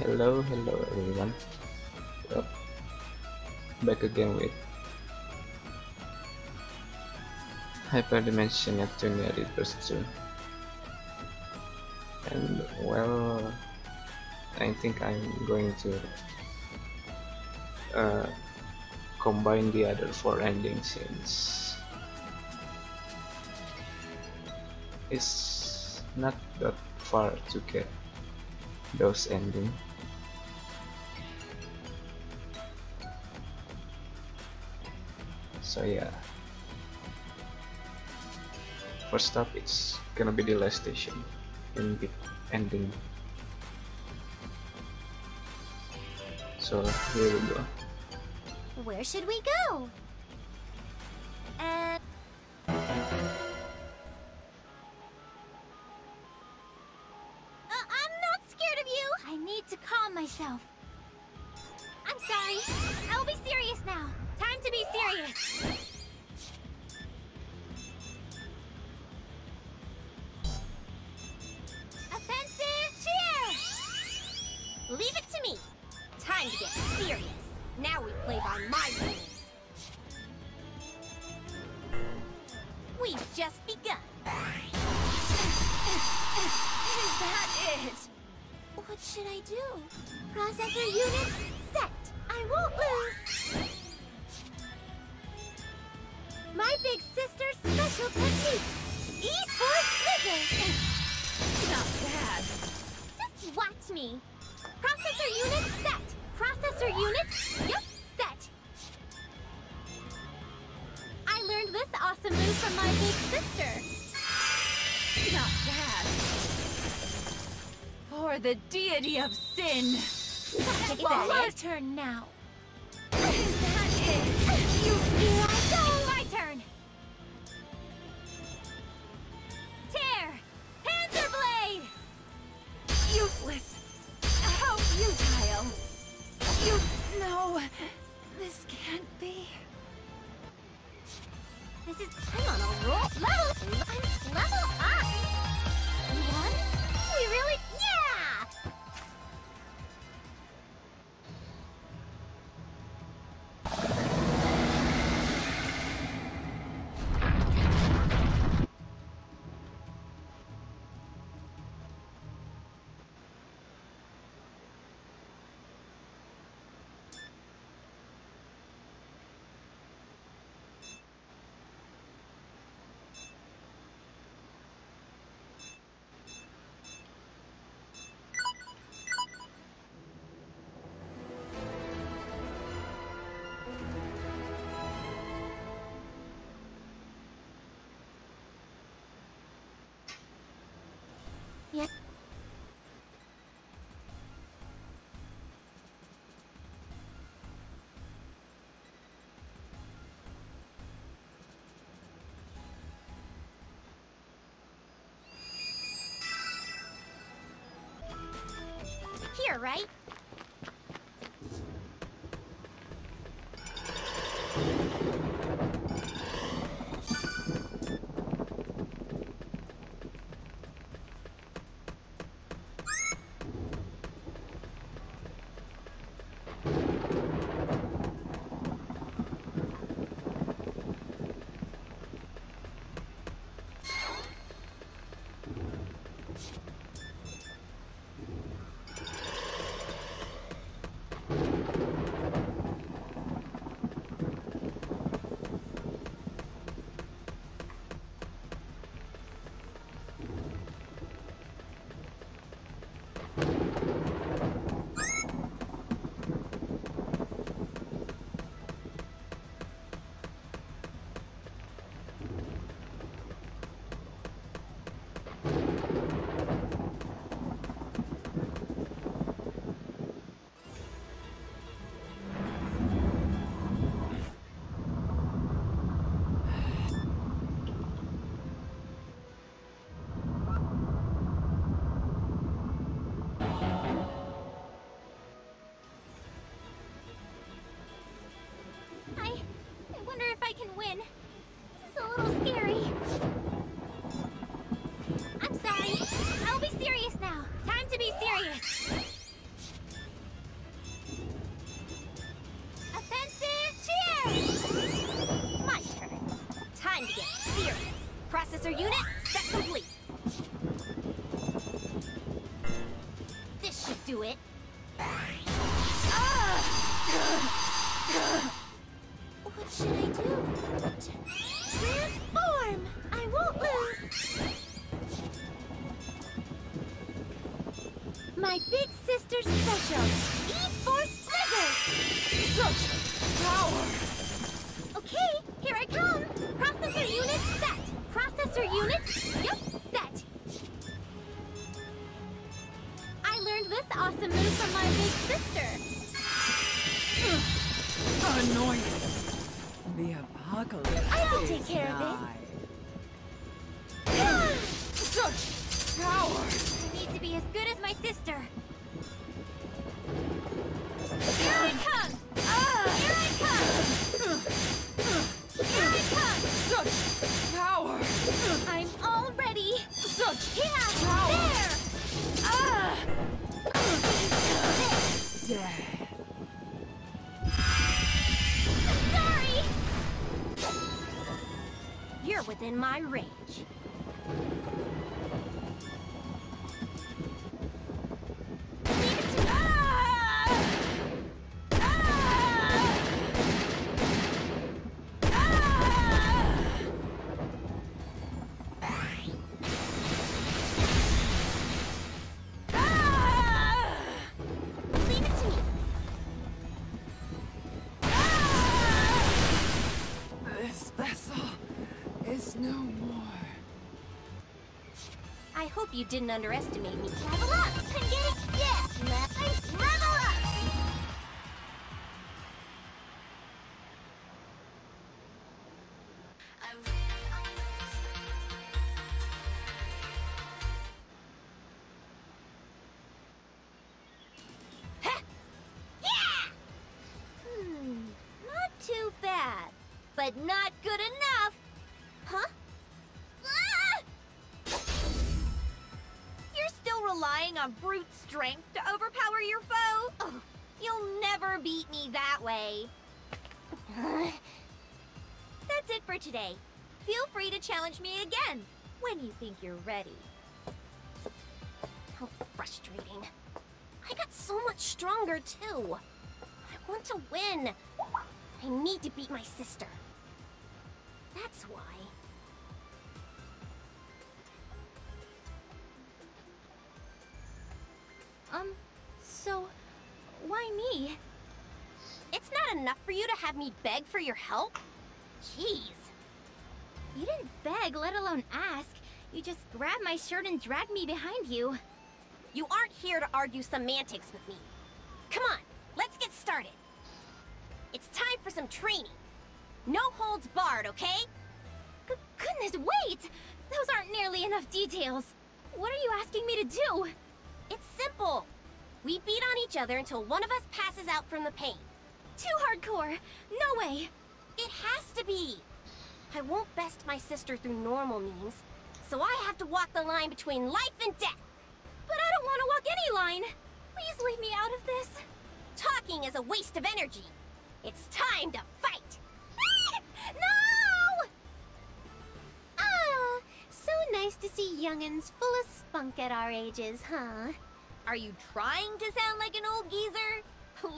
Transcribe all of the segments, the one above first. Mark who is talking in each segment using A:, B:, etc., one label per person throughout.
A: Hello, hello everyone. Yep. Back again with Hyperdimension Neptunia Rebirth 2. And well, I think I'm going to uh, combine the other four endings since it's not that far to get those ending so yeah first stop it's gonna be the Lastation in the ending so here we go
B: Where should we go? Uh, I'm not scared of you. I need to calm myself. Serious. Offensive cheer! Leave it to me. Time to get serious. Now we play by my rules. We've just begun. Is that it? What should I do? Processor unit set. I won't lose. My big sister's special technique. E-Force Blizzard. Not bad. Just watch me. Processor unit set. Processor unit, yep, set. I learned this awesome move from my big sister. Not bad.
C: For the deity of sin.
B: It's my turn now. You, here
C: Help you, Tile. You... No. This can't be.
B: This is I'm on a roll. Level, I'm level up. Here, right? can win. This is a little scary. I'm sorry. I'll be serious now. Time to be serious.
D: Offensive cheers!
E: My turn.
D: Time to get serious. Processor unit, set complete. This should do
E: it. What should
D: I do? Oh, within my range. Hope you didn't underestimate me. Level up! I'm getting... Yeah! Beat me that way. That's it for today.
F: Feel free to challenge me again when you think you're ready.
D: How frustrating. I got so much stronger, too. I want to win. I need to beat my sister. That's why. Um, so, why me? Enough for you to have me beg for your help? Jeez. You didn't beg, let alone ask. You just grabbed my shirt and dragged me behind you. You aren't here to argue semantics with me. Come on, let's get started. It's time for some training. No holds barred, okay? G goodness, wait! Those aren't nearly enough details. What are you asking me to do? It's simple. We beat on each other until one of us passes out from the pain. Too hardcore. No way. It has to be. I won't best my sister through normal means, so I have to walk the line between life and death. But I don't want to walk any line. Please leave me out of this. Talking is a waste of energy. It's time to fight. no! Ah, so nice to see youngins full of spunk at our ages, huh?
F: Are you trying to sound like an old geezer?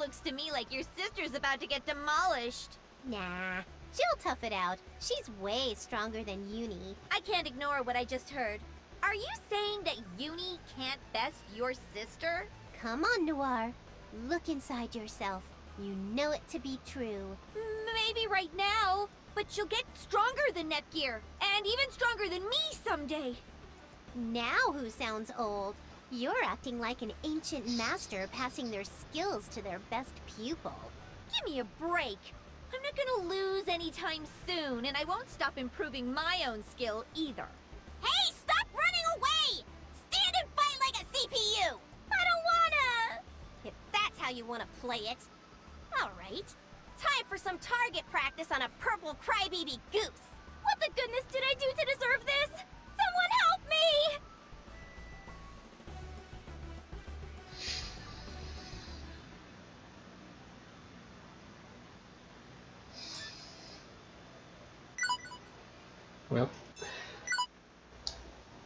F: Looks to me like your sister's about to get demolished.
D: Nah, she'll tough it out. She's way stronger than Uni.
F: I can't ignore what I just heard. Are you saying that Uni can't best your sister?
D: Come on, Noire. Look inside yourself. You know it to be true.
F: Maybe right now, but she'll get stronger than Nepgear, and even stronger than me someday.
D: Now who sounds old? You're acting like an ancient master passing their skills to their best pupil.
F: Give me a break. I'm not gonna lose anytime soon, and I won't stop improving my own skill either.
D: Hey, stop running away! Stand and fight like a CPU! I don't wanna! If that's how you wanna play it. Alright. Time for some target practice on a purple crybaby goose. What the goodness did I do to deserve this?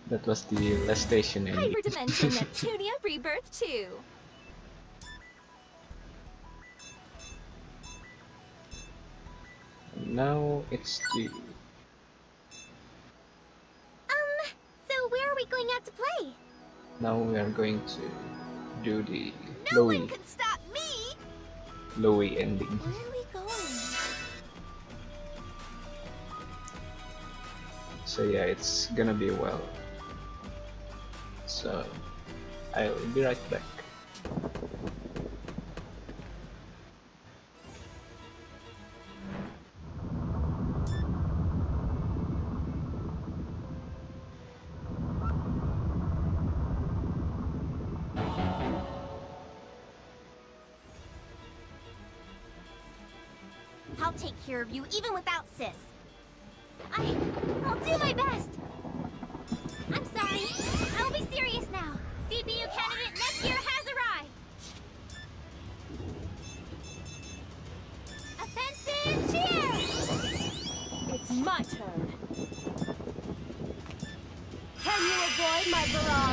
A: That was the Lastation ending.
F: Hyperdimension Neptunia Rebirth 2.
A: now it's the
D: Um, so where are we going out to play?
A: now we are going to do the
B: No
A: Louis,
B: one can stop me!
A: Lowee ending.
B: Where are we going?
A: So yeah, it's gonna be a So I'll be right back.
B: I'll take care of you even without Sis. My
G: turn. Can you avoid my barrage?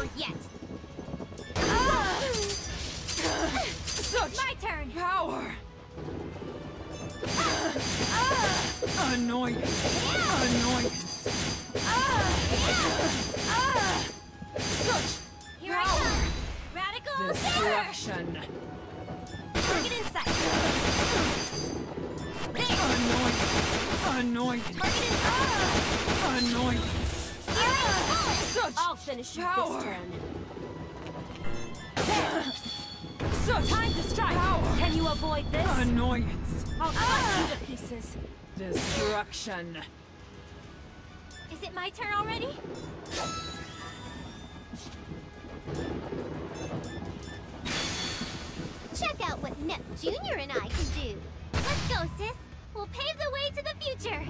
B: Over yet.
C: Ah! Such
B: My turn.
C: power! Ah! Annoyance! Annoyance!
G: Finish you
C: Power.
G: this turn.
C: such
G: Time to strike!
C: Power.
G: Can you avoid this?
C: annoyance!
G: I'll ah! cut you to pieces.
C: Destruction!
B: Is it my turn already? Check out what Nep Jr. and I can do. Let's go, sis. We'll pave the way to the future.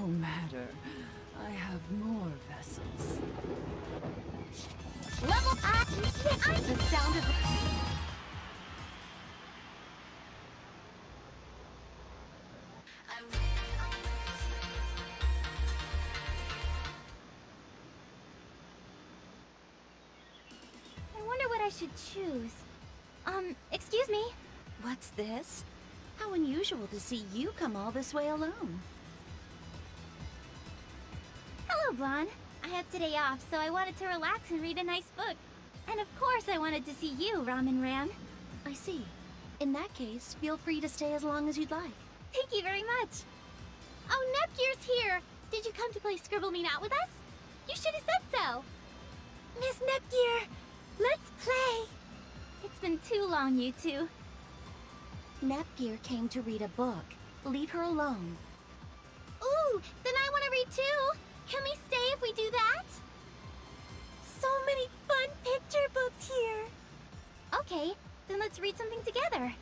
C: No matter. I have more vessels.
B: Level up! I
G: The sound of
B: I wonder what I should choose. Um, excuse me.
G: What's this? How unusual to see you come all this way alone.
B: Blanc. I have today off, so I wanted to relax and read a nice book. And of course, I wanted to see you, Rom and Ram.
G: I see. In that case, feel free to stay as long as you'd like.
B: Thank you very much. Oh, Nepgear's here. Did you come to play Scribble Me Not with us? You should have said so. Miss Nepgear, let's play. It's been too long, you two.
G: Nepgear came to read a book. Leave her alone.
B: Ooh, then do that? So many fun picture books here. Okay, then let's read something together.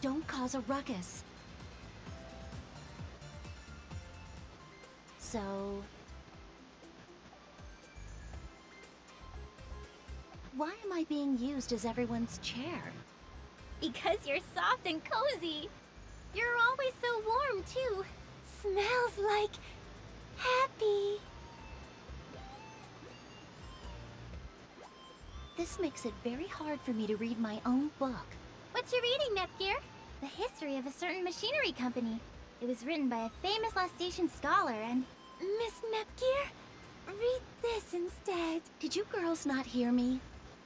G: Don't cause a ruckus. So... Why am I being used as everyone's chair?
B: Because you're soft and cozy. You're always so warm, too. Smells like happy.
G: This makes it very hard for me to read my own book.
B: What you reading, Nepgear? The history of a certain machinery company. It was written by a famous Lastation scholar and... Miss Nepgear, read this instead.
G: Did you girls not hear me?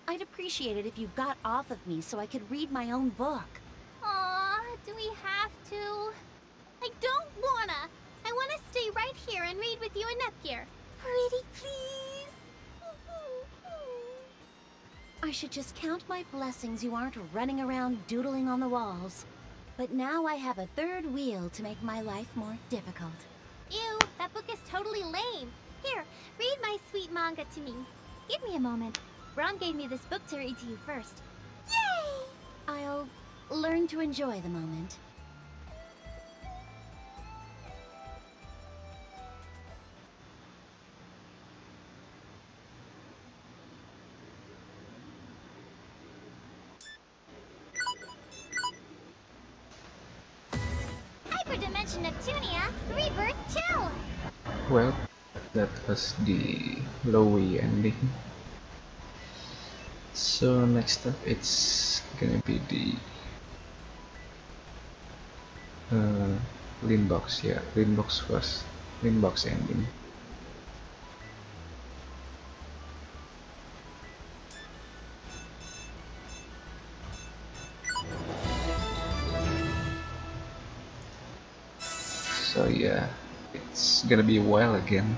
G: I'd appreciate it if you got off of me so I could read my own book.
B: Aw, do we have to? I don't wanna. I wanna stay right here and read with you and Nepgear. Pretty please.
G: I should just count my blessings you aren't running around doodling on the walls.
H: But now I have a third wheel to make my life more difficult.
B: Ew, that book is totally lame. Here, read my sweet manga to me. Give me a moment. Rom gave me this book to read to you first. Yay!
H: I'll learn to enjoy the moment.
B: Neptunia, Rebirth 2!
A: Well, that was the Lowee ending. So next up it's gonna be the uh, Leanbox, yeah, Leanbox was Leanbox ending. Gonna be a while again.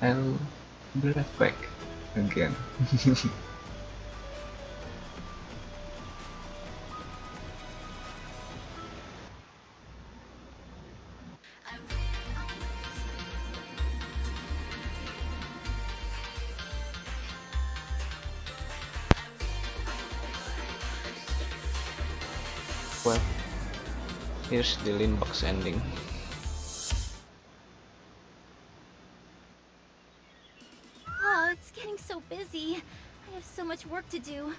A: I'll be right back again. well, here's the Leanbox ending.
B: Much work to do.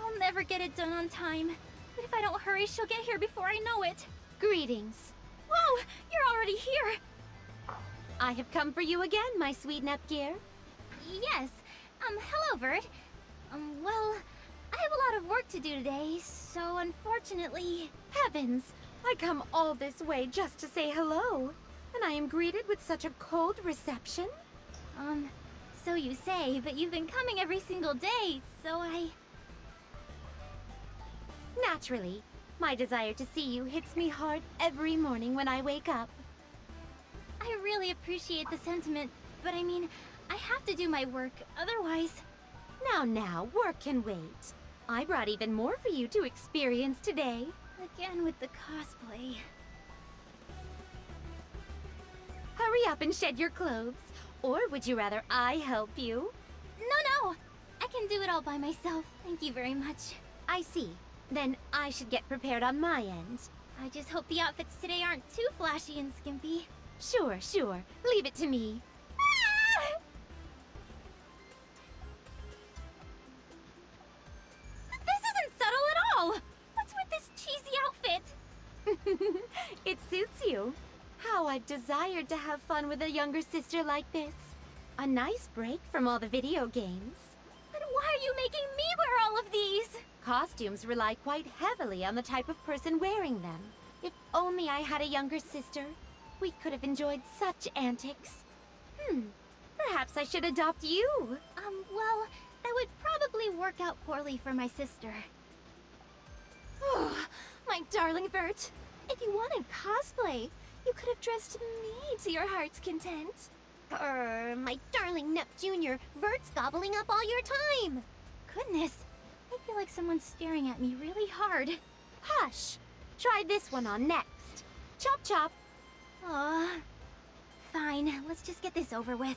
B: I'll never get it done on time. But if I don't hurry, she'll get here before I know it.
H: Greetings.
B: Whoa, you're already here!
H: I have come for you again, my sweet Nepgear.
B: Yes. Um, hello, Vert. Um, well, I have a lot of work to do today, so unfortunately...
G: Heavens! I come all this way just to say hello. And I am greeted with such a cold reception?
B: Um, so you say, but you've been coming every single day, so I...
G: Naturally, my desire to see you hits me hard every morning when I wake up.
B: I really appreciate the sentiment, but I mean, I have to do my work, otherwise...
G: Now, now, work can wait. I brought even more for you to experience today.
B: Again with the cosplay.
G: Hurry up and shed your clothes. Or would you rather I help you?
B: No, no! I can do it all by myself. Thank you very much.
G: I see. Then I should get prepared on my end.
B: I just hope the outfits today aren't too flashy and skimpy.
G: Sure, sure. Leave it to me. I've desired to have fun with a younger sister like this. A nice break from all the video games.
B: But why are you making me wear all of these?
G: Costumes rely quite heavily on the type of person wearing them. If only I had a younger sister, we could have enjoyed such antics. Hmm, perhaps I should adopt you.
B: Um, well, that would probably work out poorly for my sister.
F: Oh, my darling Vert. If you wanted cosplay, you could have dressed me to your heart's content.
B: Err, my darling Nep Jr., Vert's gobbling up all your time! Goodness, I feel like someone's staring at me really hard.
G: Hush! Try this one on next. Chop chop.
B: Aw. Fine, let's just get this over with.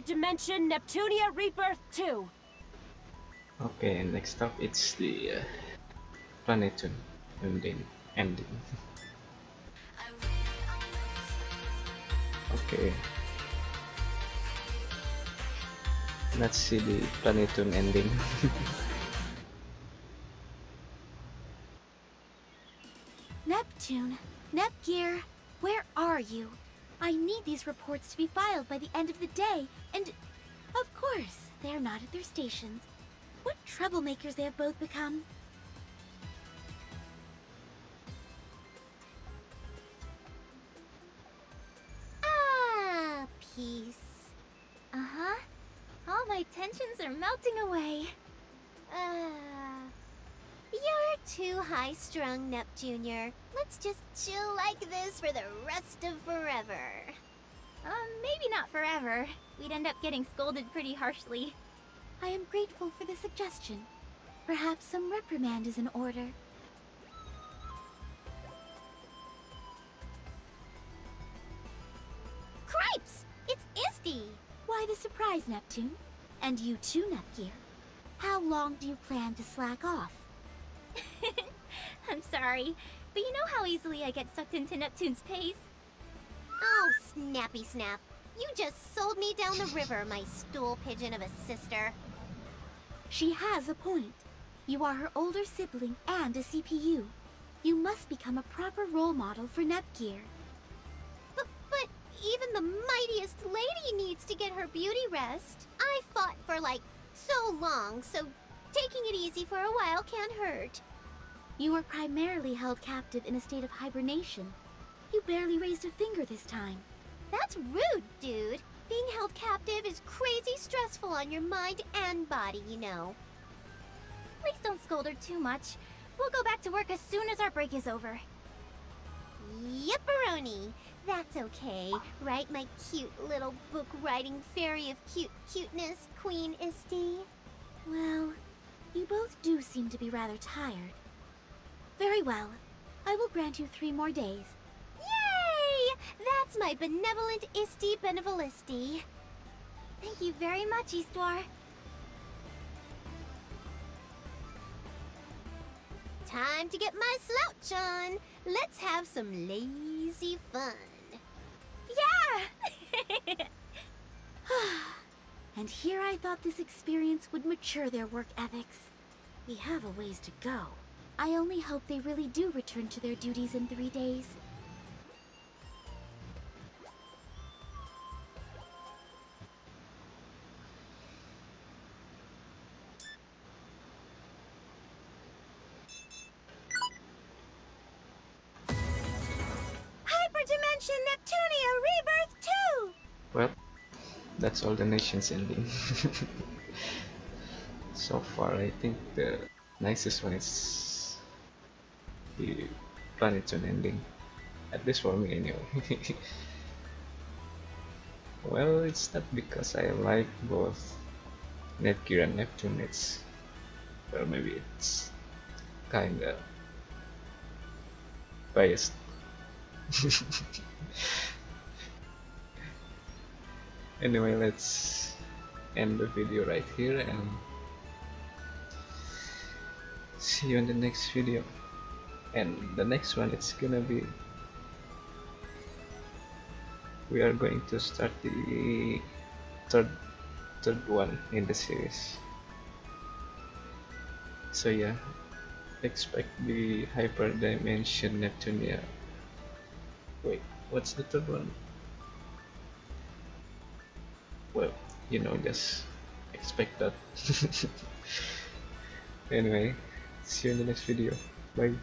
G: Hyperdimension Neptunia Rebirth 2.
A: Okay, next up it's the uh, Planeptune ending. ending. okay. Let's see the Planeptune ending.
H: Neptune, Nepgear, where are you? I need these reports to be filed by the end of the day, and of course, they're not at their stations. What troublemakers they have both become.
B: Ah, peace. Uh-huh. All my tensions are melting away.
H: Uh, you're too high-strung, Nep Jr. Let's just chill like this for the rest of forever.
B: Um, maybe not forever. We'd end up getting scolded pretty harshly.
H: I am grateful for the suggestion. Perhaps some reprimand is in order.
B: Cripes! It's Histy!
H: Why the surprise, Neptune? And you too, Nepgear. How long do you plan to slack off?
B: I'm sorry, but you know how easily I get sucked into Neptune's pace?
H: Oh, snappy snap. You just sold me down the river, my stool pigeon of a sister. She has a point. You are her older sibling and a CPU. You must become a proper role model for Nepgear. But, but even the mightiest lady needs to get her beauty rest. I fought for like so long, so taking it easy for a while can't hurt. You were primarily held captive in a state of hibernation. You barely raised a finger this time. That's rude, dude. Being held captive is crazy stressful on your mind and body, you know.
B: Please don't scold her too much. We'll go back to work as soon as our break is over.
H: Yipperoni! That's okay, right, my cute little book writing fairy of cute cuteness, Queen Histy? Well, you both do seem to be rather tired. Very well. I will grant you three more days. Yay! That's my benevolent Histy Benevolisti.
B: Thank you very much, Histoire.
H: Time to get my slouch on. Let's have some lazy fun.
B: Yeah!
H: And here I thought this experience would mature their work ethics. We have a ways to go. I only hope they really do return to their duties in three days.
B: Hyperdimension Neptunia Rebirth 2!
A: Well, that's all the nations ending. so far, I think the nicest one is the Planeptune ending. At least for me, anyway. well, it's not because I like both Nepgear and Neptune. It's well, maybe it's kinda biased. anyway let's end the video right here and see you in the next video and the next one it's gonna be we are going to start the third third one in the series. So yeah expect the hyper dimension neptunia. Wait what's the third one? Well you know just expect that. Anyway see you in the next video. Bye